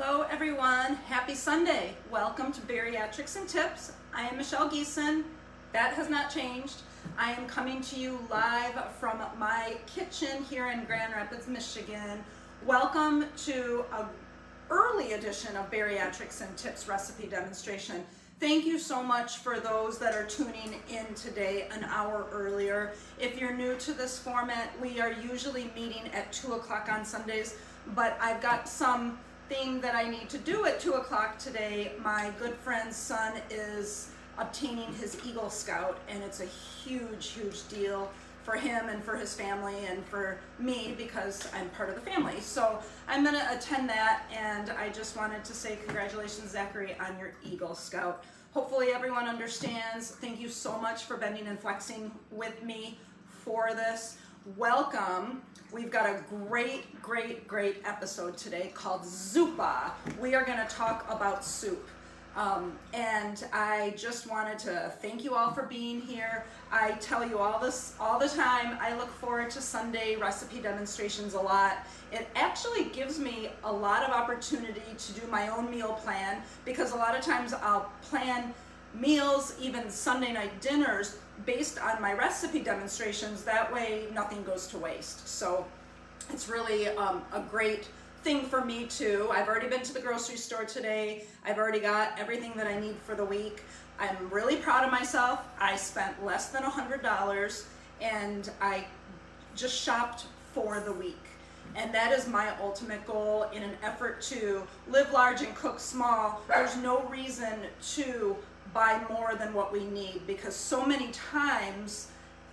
Hello everyone, happy Sunday. Welcome to BariaTricks and Tips. I am Michelle Geeson. That has not changed. I am coming to you live from my kitchen here in Grand Rapids, Michigan. Welcome to an early edition of BariaTricks and Tips recipe demonstration. Thank you so much for those that are tuning in today an hour earlier. If you're new to this format, we are usually meeting at 2 o'clock on Sundays, but I've got some thing that I need to do at 2 o'clock today. My good friend's son is obtaining his Eagle Scout, and it's a huge, huge deal for him and for his family and for me because I'm part of the family. So I'm gonna attend that and I just wanted to say congratulations Zachary on your Eagle Scout. Hopefully everyone understands. Thank you so much for bending and flexing with me for this. Welcome. We've got a great, great, great episode today called Zoupa. We are gonna talk about soup. Um, and I just wanted to thank you all for being here. I tell you all this all the time. I look forward to Sunday recipe demonstrations a lot. It actually gives me a lot of opportunity to do my own meal plan because a lot of times I'll plan meals, even Sunday night dinners, based on my recipe demonstrations. That way nothing goes to waste. So it's really um, a great thing for me too. I've already been to the grocery store today. I've already got everything that I need for the week. I'm really proud of myself. I spent less than a $100 and I just shopped for the week. And that is my ultimate goal in an effort to live large and cook small. There's no reason to buy more than what we need because so many times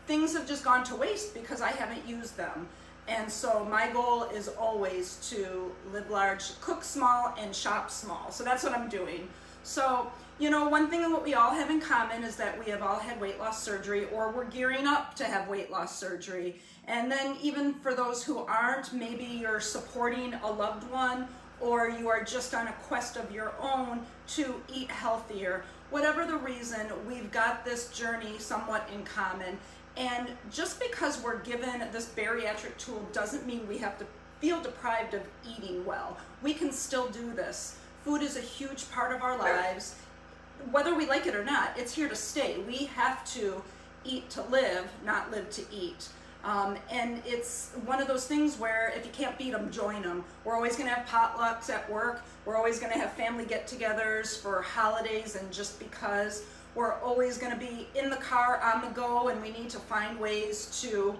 things have just gone to waste because I haven't used them. And so my goal is always to live large, cook small, and shop small. So that's what I'm doing. So, you know, one thing that we all have in common is that we have all had weight loss surgery or we're gearing up to have weight loss surgery. And then even for those who aren't, maybe you're supporting a loved one or you are just on a quest of your own to eat healthier. Whatever the reason, we've got this journey somewhat in common. And just because we're given this bariatric tool doesn't mean we have to feel deprived of eating well. We can still do this. Food is a huge part of our lives. Whether we like it or not, it's here to stay. We have to eat to live, not live to eat. Um, and it's one of those things where if you can't beat them, join them. We're always going to have potlucks at work. We're always going to have family get-togethers for holidays and just because. We're always going to be in the car on the go and we need to find ways to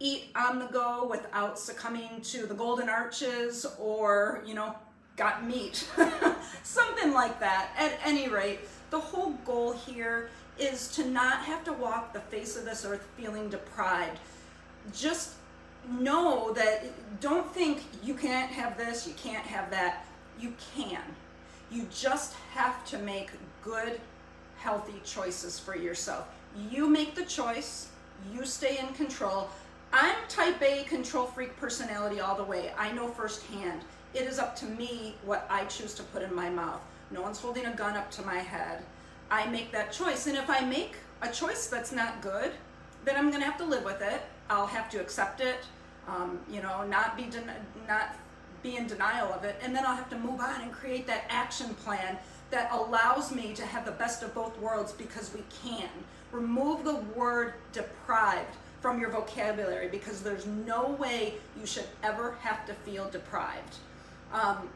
eat on the go without succumbing to the golden arches or, you know, got meat. Something like that. At any rate, the whole goal here is to not have to walk the face of this earth feeling deprived. Just know that, don't think you can't have this, you can't have that. You can. You just have to make good healthy choices for yourself. You make the choice, you stay in control. I'm type A control freak personality all the way. I know firsthand. It is up to me what I choose to put in my mouth. No one's holding a gun up to my head. I make that choice. And if I make a choice that's not good, then I'm gonna have to live with it. I'll have to accept it, um, you know, not be, not be in denial of it. And then I'll have to move on and create that action plan that allows me to have the best of both worlds because we can. Remove the word deprived from your vocabulary because there's no way you should ever have to feel deprived. Um,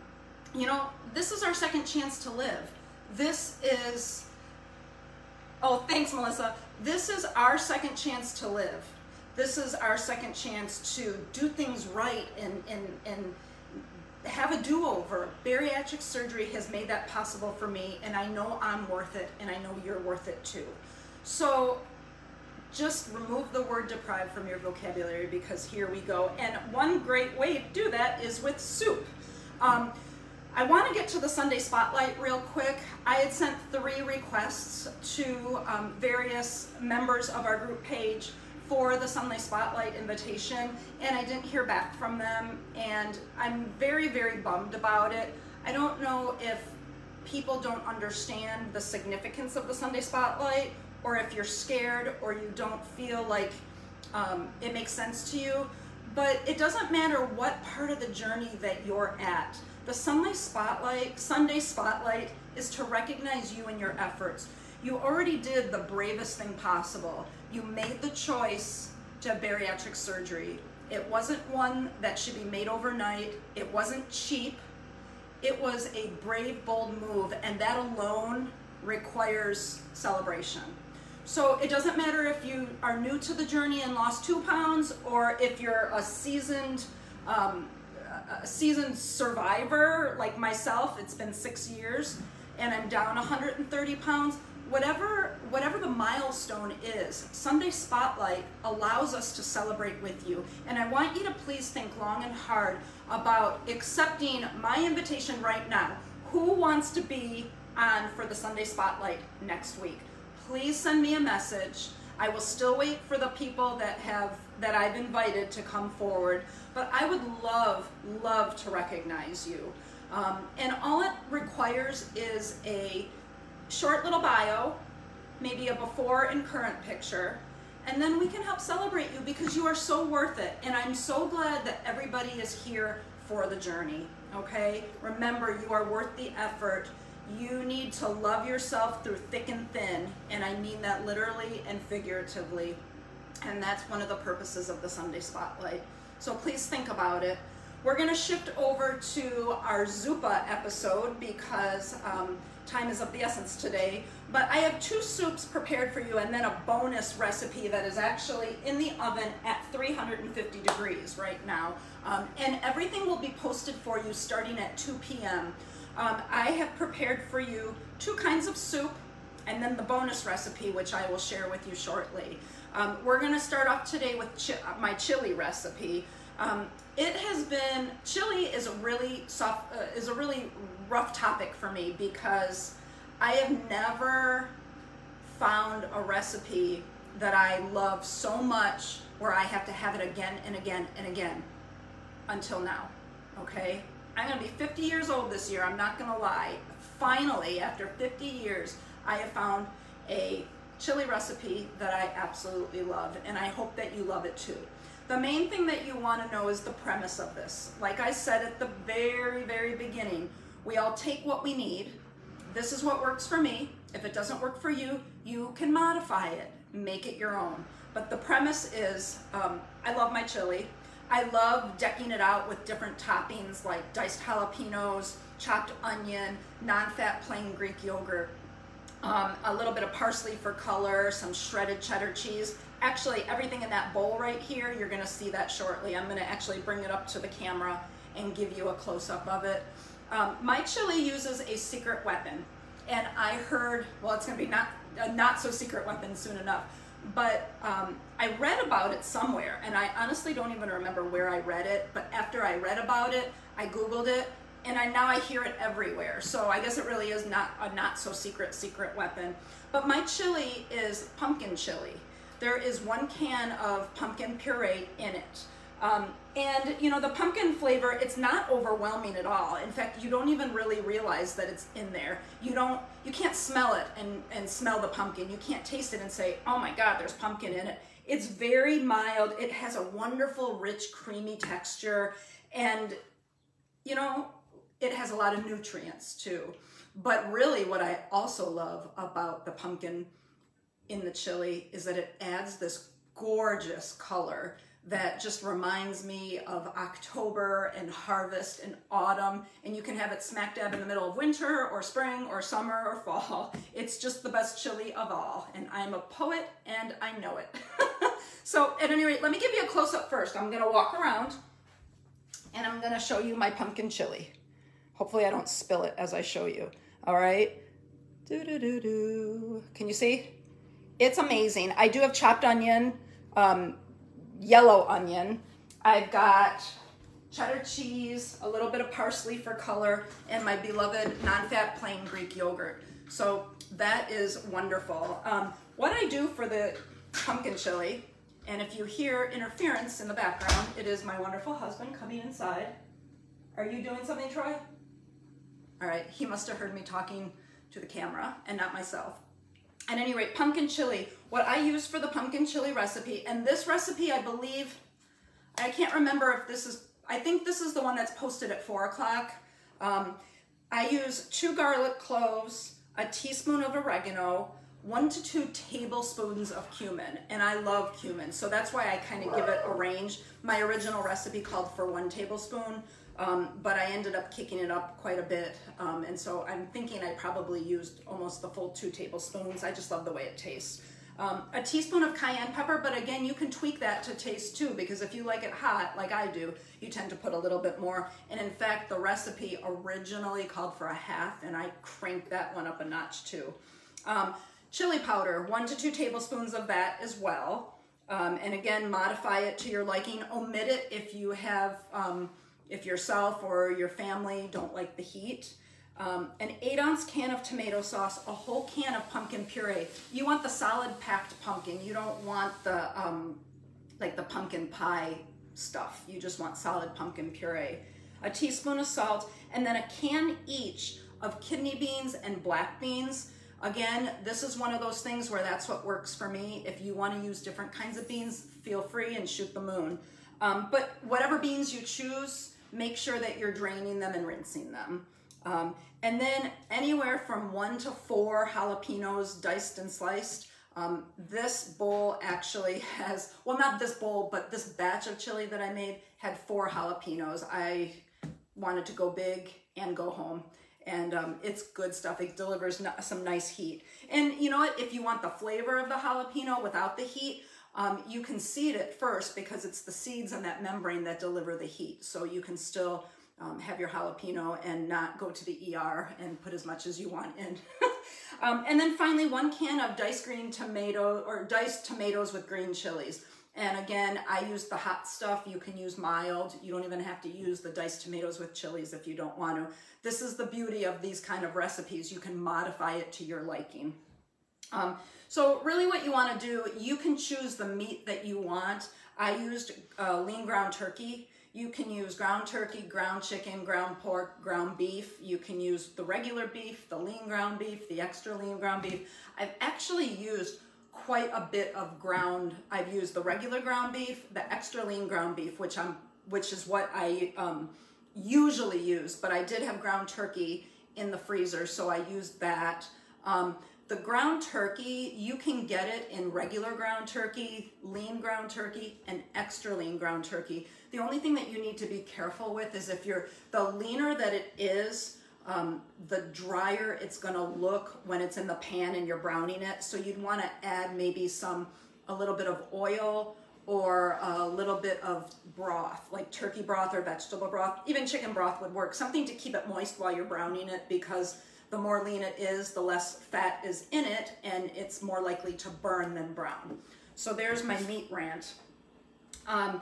you know, this is our second chance to live. This is, oh, thanks, Melissa. This is our second chance to live. This is our second chance to do things right and, and, and have a do-over. Bariatric surgery has made that possible for me and I know I'm worth it and I know you're worth it too. So just remove the word deprived from your vocabulary because here we go. And one great way to do that is with soup. Um, I want to get to the Sunday Spotlight real quick. I had sent three requests to um, various members of our group page for the Sunday Spotlight invitation and I didn't hear back from them and I'm very, very bummed about it. I don't know if people don't understand the significance of the Sunday Spotlight or if you're scared or you don't feel like um, it makes sense to you, but it doesn't matter what part of the journey that you're at. The Sunday Spotlight, Sunday Spotlight is to recognize you and your efforts. You already did the bravest thing possible. You made the choice to have bariatric surgery. It wasn't one that should be made overnight. It wasn't cheap. It was a brave, bold move, and that alone requires celebration. So it doesn't matter if you are new to the journey and lost two pounds, or if you're a seasoned, um, a seasoned survivor like myself. It's been six years, and I'm down 130 pounds whatever whatever the milestone is sunday spotlight allows us to celebrate with you. And i want you to please think long and hard about accepting my invitation right now. Who wants to be on for the sunday spotlight next week? Please send me a message. I will still wait for the people that have that i've invited to come forward but i would love love to recognize you. Um, and all it requires is a short little bio, maybe a before and current picture, and then we can help celebrate you because you are so worth it. And I'm so glad that everybody is here for the journey, okay? Remember, you are worth the effort. You need to love yourself through thick and thin, and I mean that literally and figuratively. And that's one of the purposes of the Sunday Spotlight. So please think about it. We're gonna shift over to our Zoupa episode because um, time is of the essence today. But I have two soups prepared for you and then a bonus recipe that is actually in the oven at 350 degrees right now. Um, and everything will be posted for you starting at 2 p.m. Um, I have prepared for you two kinds of soup and then the bonus recipe, which I will share with you shortly. Um, we're gonna start off today with chi my chili recipe. Um, it has been chili is a really soft uh, is a really rough topic for me because I have never found a recipe that I love so much where I have to have it again and again and again until now. Okay? I'm going to be 50 years old this year. I'm not going to lie. Finally, after 50 years, I have found a chili recipe that I absolutely love, and I hope that you love it too. The main thing that you want to know is the premise of this. Like I said at the very, very beginning, we all take what we need. This is what works for me. If it doesn't work for you, you can modify it, make it your own. But the premise is, um, I love my chili. I love decking it out with different toppings like diced jalapenos, chopped onion, non-fat plain Greek yogurt, um, a little bit of parsley for color, some shredded cheddar cheese. Actually, everything in that bowl right here, you're gonna see that shortly. I'm gonna actually bring it up to the camera and give you a close-up of it. Um, my chili uses a secret weapon, and I heard, well, it's going to be not a not so secret weapon soon enough, but um, I read about it somewhere, and I honestly don't even remember where I read it. But after I read about it, I googled it, and I now I hear it everywhere. So I guess it really is not a not so secret secret weapon. But my chili is pumpkin chili. There is one can of pumpkin puree in it. Um, and you know, the pumpkin flavor, it's not overwhelming at all. In fact, you don't even really realize that it's in there. You don't, you can't smell it and, and smell the pumpkin. You can't taste it and say, oh my God, there's pumpkin in it. It's very mild. It has a wonderful, rich, creamy texture. And you know, it has a lot of nutrients too. But really what I also love about the pumpkin in the chili is that it adds this gorgeous color that just reminds me of October and harvest and autumn. And you can have it smack dab in the middle of winter or spring or summer or fall. It's just the best chili of all. And I'm a poet and I know it. so at any rate, let me give you a close up first. I'm gonna walk around and I'm gonna show you my pumpkin chili. Hopefully I don't spill it as I show you. All right. Do do do do. Can you see? It's amazing. I do have chopped onion. Um, yellow onion. I've got cheddar cheese, a little bit of parsley for color, and my beloved non-fat plain Greek yogurt. So that is wonderful. Um, what I do for the pumpkin chili, and if you hear interference in the background, it is my wonderful husband coming inside. Are you doing something, Troy? All right, he must have heard me talking to the camera and not myself. At any rate, pumpkin chili. What I use for the pumpkin chili recipe, and this recipe, I believe, I can't remember if this is, I think this is the one that's posted at four o'clock. Um, I use two garlic cloves, a teaspoon of oregano, one to two tablespoons of cumin, and I love cumin, so that's why I kind of give it a range. My original recipe called for one tablespoon, um, but I ended up kicking it up quite a bit, um, and so I'm thinking I probably used almost the full two tablespoons. I just love the way it tastes. Um, a teaspoon of cayenne pepper, but again, you can tweak that to taste too, because if you like it hot, like I do, you tend to put a little bit more. And in fact, the recipe originally called for a half, and I cranked that one up a notch too. Um, chili powder, one to two tablespoons of that as well. Um, and again, modify it to your liking. Omit it if you have, um, if yourself or your family don't like the heat um, an eight ounce can of tomato sauce, a whole can of pumpkin puree. You want the solid packed pumpkin. You don't want the, um, like the pumpkin pie stuff. You just want solid pumpkin puree. A teaspoon of salt, and then a can each of kidney beans and black beans. Again, this is one of those things where that's what works for me. If you want to use different kinds of beans, feel free and shoot the moon. Um, but whatever beans you choose, make sure that you're draining them and rinsing them. Um, and then anywhere from one to four jalapenos diced and sliced. Um, this bowl actually has, well, not this bowl, but this batch of chili that I made had four jalapenos. I wanted to go big and go home. And um, it's good stuff. It delivers some nice heat. And you know what? If you want the flavor of the jalapeno without the heat, um, you can seed it first because it's the seeds on that membrane that deliver the heat. So you can still um, have your jalapeno and not go to the ER and put as much as you want in. um, and then finally, one can of diced green tomato or diced tomatoes with green chilies. And again, I use the hot stuff. You can use mild. You don't even have to use the diced tomatoes with chilies if you don't want to. This is the beauty of these kind of recipes. You can modify it to your liking. Um, so really what you want to do, you can choose the meat that you want. I used uh, lean ground turkey you can use ground turkey, ground chicken, ground pork, ground beef. You can use the regular beef, the lean ground beef, the extra lean ground beef. I've actually used quite a bit of ground. I've used the regular ground beef, the extra lean ground beef, which I'm, which is what I um, usually use, but I did have ground turkey in the freezer, so I used that. Um, the ground turkey, you can get it in regular ground turkey, lean ground turkey, and extra lean ground turkey. The only thing that you need to be careful with is if you're, the leaner that it is, um, the drier it's gonna look when it's in the pan and you're browning it. So you'd wanna add maybe some, a little bit of oil or a little bit of broth, like turkey broth or vegetable broth. Even chicken broth would work. Something to keep it moist while you're browning it because the more lean it is, the less fat is in it, and it's more likely to burn than brown. So there's my meat rant. Um,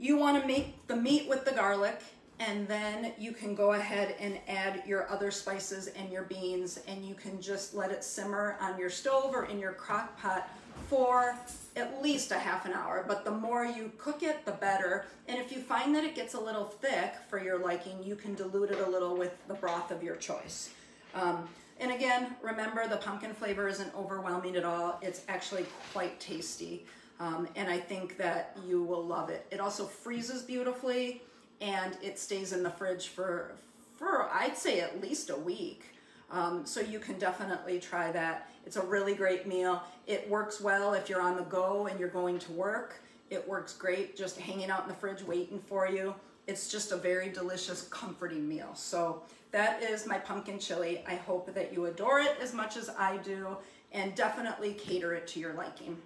you want to make the meat with the garlic, and then you can go ahead and add your other spices and your beans, and you can just let it simmer on your stove or in your crock pot for at least a half an hour, but the more you cook it, the better. And if you find that it gets a little thick for your liking, you can dilute it a little with the broth of your choice. Um, and again, remember the pumpkin flavor isn't overwhelming at all. It's actually quite tasty. Um, and I think that you will love it. It also freezes beautifully and it stays in the fridge for, for I'd say at least a week. Um, so you can definitely try that. It's a really great meal. It works well if you're on the go and you're going to work. It works great just hanging out in the fridge waiting for you. It's just a very delicious, comforting meal. So that is my pumpkin chili. I hope that you adore it as much as I do and definitely cater it to your liking.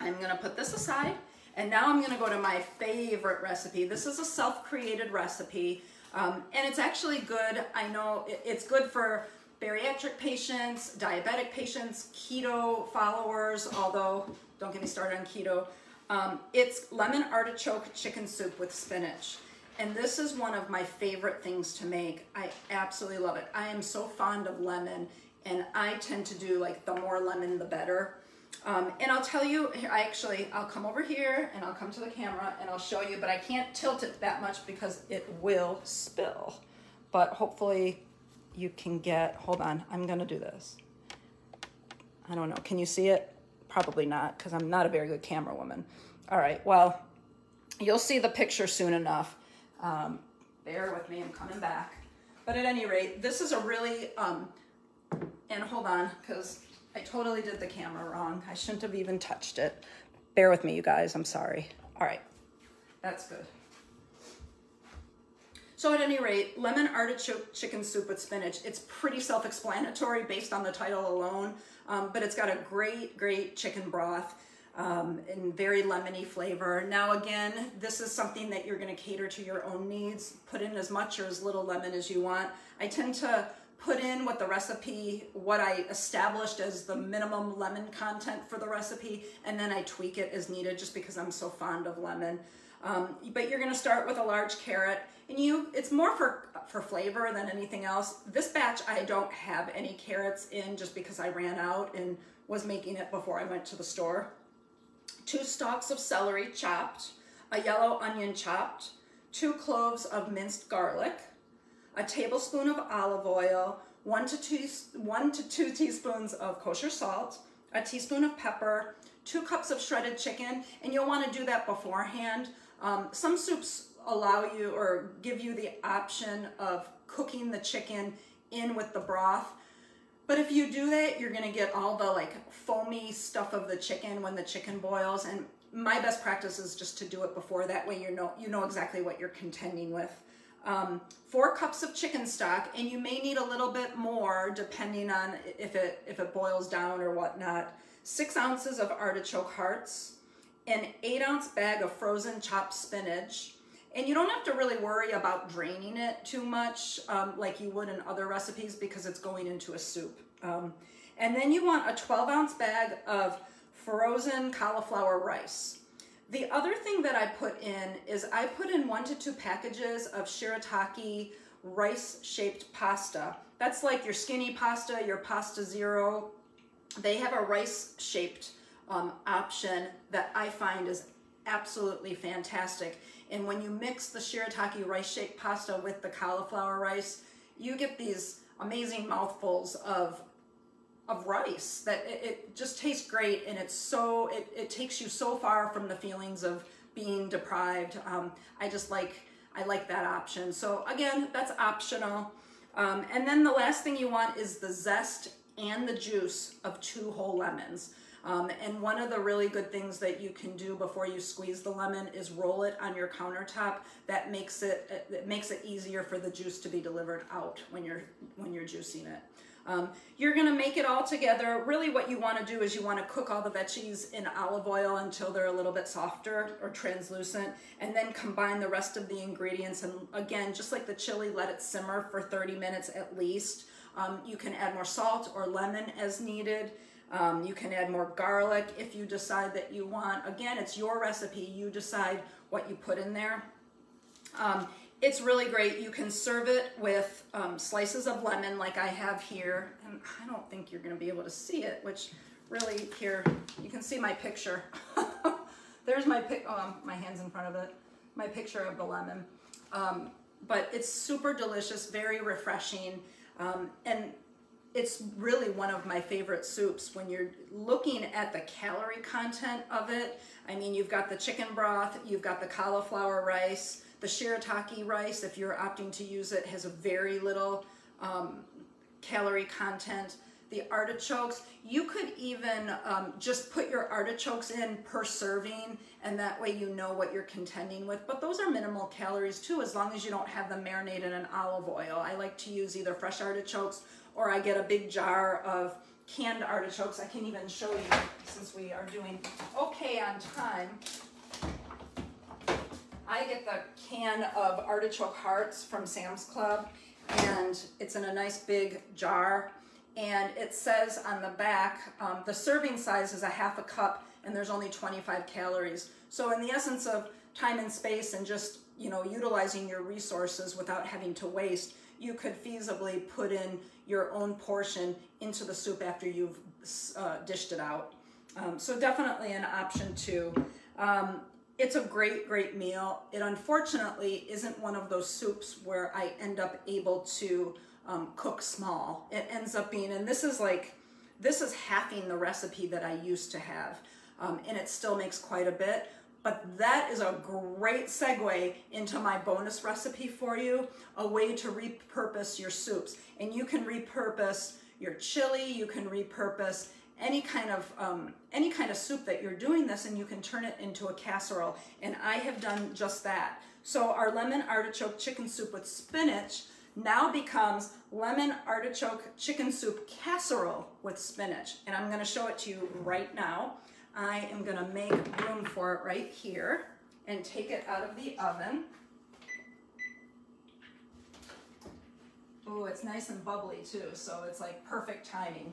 I'm gonna put this aside and now I'm gonna go to my favorite recipe. This is a self-created recipe um, and it's actually good. I know it's good for bariatric patients, diabetic patients, keto followers, although don't get me started on keto. Um, it's lemon artichoke chicken soup with spinach. And this is one of my favorite things to make. I absolutely love it. I am so fond of lemon and I tend to do like the more lemon, the better. Um, and I'll tell you, I actually, I'll come over here and I'll come to the camera and I'll show you, but I can't tilt it that much because it will spill. But hopefully you can get, hold on, I'm gonna do this. I don't know, can you see it? Probably not, because I'm not a very good camera woman. All right, well, you'll see the picture soon enough. Um, bear with me, I'm coming back. But at any rate, this is a really, um, and hold on, because I totally did the camera wrong. I shouldn't have even touched it. Bear with me, you guys. I'm sorry. All right, that's good. So at any rate, lemon artichoke chicken soup with spinach. It's pretty self-explanatory based on the title alone, um, but it's got a great, great chicken broth um, and very lemony flavor. Now again, this is something that you're gonna cater to your own needs. Put in as much or as little lemon as you want. I tend to put in what the recipe, what I established as the minimum lemon content for the recipe, and then I tweak it as needed just because I'm so fond of lemon. Um, but you're gonna start with a large carrot and you, it's more for, for flavor than anything else. This batch, I don't have any carrots in just because I ran out and was making it before I went to the store. Two stalks of celery chopped, a yellow onion chopped, two cloves of minced garlic, a tablespoon of olive oil, one to two, one to two teaspoons of kosher salt, a teaspoon of pepper, two cups of shredded chicken, and you'll want to do that beforehand. Um, some soups allow you or give you the option of cooking the chicken in with the broth. But if you do that, you're gonna get all the like foamy stuff of the chicken when the chicken boils. And my best practice is just to do it before. That way you know you know exactly what you're contending with. Um, four cups of chicken stock, and you may need a little bit more depending on if it if it boils down or whatnot. Six ounces of artichoke hearts, an eight ounce bag of frozen chopped spinach, and you don't have to really worry about draining it too much um, like you would in other recipes because it's going into a soup. Um, and then you want a 12 ounce bag of frozen cauliflower rice. The other thing that I put in is I put in one to two packages of shirataki rice shaped pasta. That's like your skinny pasta, your pasta zero. They have a rice shaped um, option that I find is absolutely fantastic. And when you mix the shirataki rice shaped pasta with the cauliflower rice, you get these amazing mouthfuls of of rice that it, it, just tastes great. And it's so it, it takes you so far from the feelings of being deprived. Um, i just like i like that option. So again that's optional. Um, and then the last thing you want is the zest and the juice of two whole lemons um, and one of the really good things that you can do before you squeeze the lemon is roll it on your countertop. That makes it, it makes it easier for the juice to be delivered out when you're, when you're juicing it. Um, you're gonna make it all together. Really what you wanna do is you wanna cook all the veggies in olive oil until they're a little bit softer or translucent, and then combine the rest of the ingredients. And again, just like the chili, let it simmer for 30 minutes at least. Um, you can add more salt or lemon as needed. Um, you can add more garlic if you decide that you want. Again, it's your recipe. You decide what you put in there. Um, it's really great. You can serve it with um, slices of lemon like I have here. And I don't think you're going to be able to see it, which really here, you can see my picture. There's my, pic oh, my hand's in front of it, my picture of the lemon. Um, but it's super delicious, very refreshing. Um, and it's really one of my favorite soups when you're looking at the calorie content of it. I mean, you've got the chicken broth, you've got the cauliflower rice, the shirataki rice, if you're opting to use it, has a very little um, calorie content. The artichokes, you could even um, just put your artichokes in per serving and that way you know what you're contending with. But those are minimal calories too, as long as you don't have them marinated in olive oil. I like to use either fresh artichokes or I get a big jar of canned artichokes. I can't even show you since we are doing okay on time. I get the can of artichoke hearts from Sam's Club and it's in a nice big jar and it says on the back um, the serving size is a half a cup and there's only 25 calories. So in the essence of time and space and just you know utilizing your resources without having to waste, you could feasibly put in your own portion into the soup after you've uh, dished it out. Um, so definitely an option too. Um, it's a great, great meal. It unfortunately isn't one of those soups where I end up able to um, cook small. It ends up being, and this is like, this is halving the recipe that I used to have. Um, and it still makes quite a bit. But that is a great segue into my bonus recipe for you, a way to repurpose your soups. And you can repurpose your chili, you can repurpose any kind of um, any kind of soup that you're doing this and you can turn it into a casserole. And I have done just that. So our lemon artichoke chicken soup with spinach now becomes lemon artichoke chicken soup casserole with spinach. And I'm going to show it to you right now I am to make room for it right here and take it out of the oven Oh, it's nice and bubbly too, so it's like perfect timing.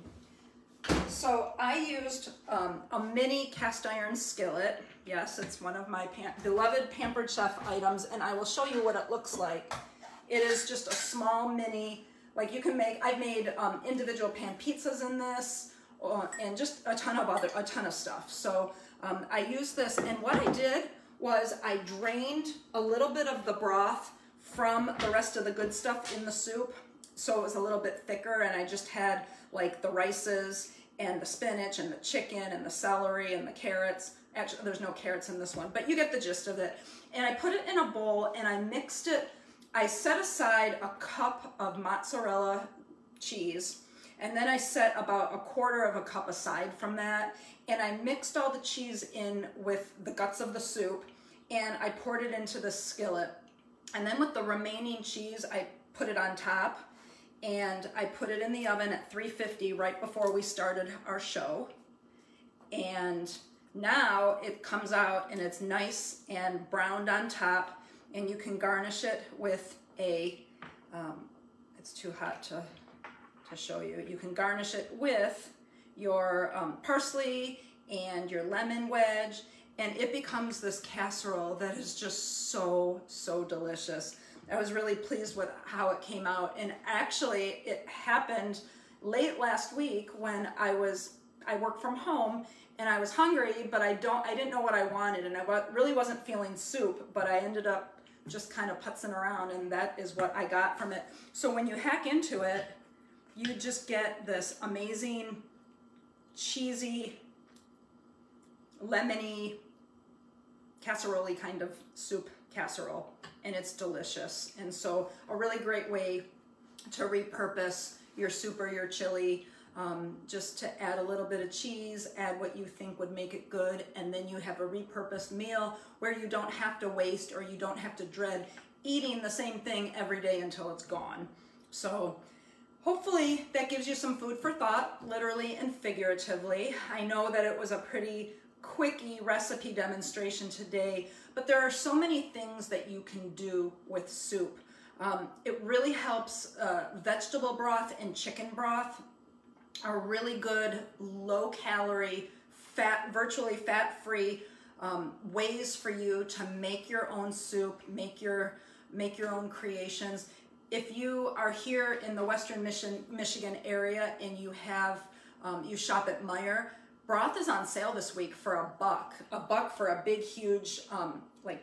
So I used um, a mini cast iron skillet. Yes, it's one of my pam beloved Pampered Chef items, and I will show you what it looks like. It is just a small mini, like you can make, I've made um, individual pan pizzas in this, uh, and just a ton of other, a ton of stuff. So um, I used this, and what I did was I drained a little bit of the broth from the rest of the good stuff in the soup. So it was a little bit thicker and I just had like the rices and the spinach and the chicken and the celery and the carrots. Actually, there's no carrots in this one, but you get the gist of it. And I put it in a bowl and I mixed it. I set aside a cup of mozzarella cheese and then I set about a quarter of a cup aside from that and I mixed all the cheese in with the guts of the soup and I poured it into the skillet and then with the remaining cheese, I put it on top and I put it in the oven at 350 right before we started our show. And now it comes out and it's nice and browned on top and you can garnish it with a, um, it's too hot to, to show you. You can garnish it with your um, parsley and your lemon wedge and it becomes this casserole that is just so, so delicious. I was really pleased with how it came out. And actually, it happened late last week when I was, I worked from home and I was hungry, but I don't, I didn't know what I wanted. And I really wasn't feeling soup, but I ended up just kind of putzing around and that is what I got from it. So when you hack into it, you just get this amazing, cheesy, lemony, casserole kind of soup casserole and it's delicious. And so a really great way to repurpose your soup or your chili um, just to add a little bit of cheese, add what you think would make it good, and then you have a repurposed meal where you don't have to waste or you don't have to dread eating the same thing every day until it's gone. So hopefully that gives you some food for thought, literally and figuratively. I know that it was a pretty quickie recipe demonstration today, but there are so many things that you can do with soup. Um, it really helps uh, vegetable broth and chicken broth are really good, low calorie, fat, virtually fat free um, ways for you to make your own soup, make your, make your own creations. If you are here in the Western Michigan, Michigan area and you have, um, you shop at Meijer, broth is on sale this week for a buck. A buck for a big, huge, um, like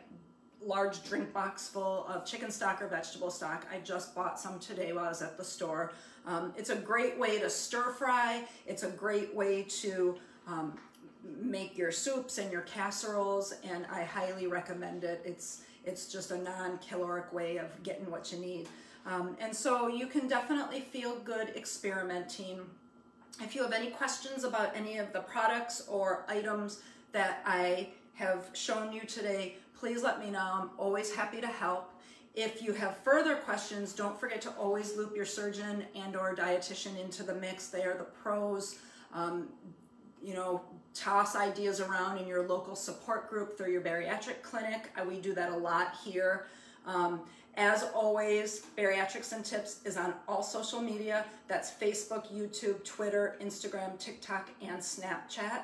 large drink box full of chicken stock or vegetable stock. I just bought some today while I was at the store. Um, it's a great way to stir fry. It's a great way to um, make your soups and your casseroles, and I highly recommend it. It's it's just a non-caloric way of getting what you need. Um, and so you can definitely feel good experimenting if you have any questions about any of the products or items that I have shown you today, please let me know. I'm always happy to help. If you have further questions, don't forget to always loop your surgeon and or dietitian into the mix. They are the pros. Um, you know, toss ideas around in your local support group through your bariatric clinic. Uh, we do that a lot here. Um, as always, BariaTricks and Tips is on all social media. That's Facebook, YouTube, Twitter, Instagram, TikTok, and Snapchat.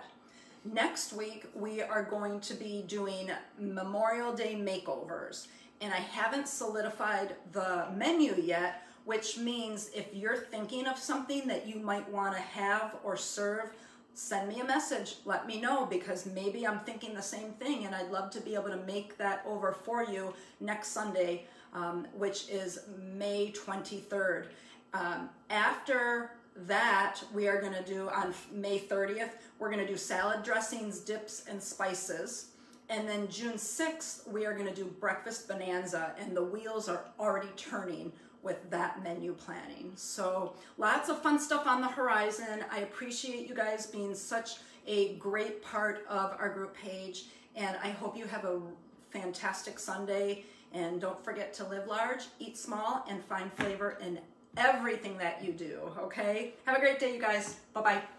Next week, we are going to be doing Memorial Day makeovers. And I haven't solidified the menu yet, which means if you're thinking of something that you might want to have or serve, send me a message. Let me know because maybe I'm thinking the same thing and I'd love to be able to make that over for you next Sunday um, which is May 23rd. Um, after that, we are going to do on May 30th, we're going to do salad dressings, dips, and spices. And then June 6th, we are going to do Breakfast Bonanza, and the wheels are already turning with that menu planning. So lots of fun stuff on the horizon. I appreciate you guys being such a great part of our group page, and I hope you have a fantastic Sunday. And don't forget to live large, eat small, and find flavor in everything that you do, okay? Have a great day, you guys. Bye-bye.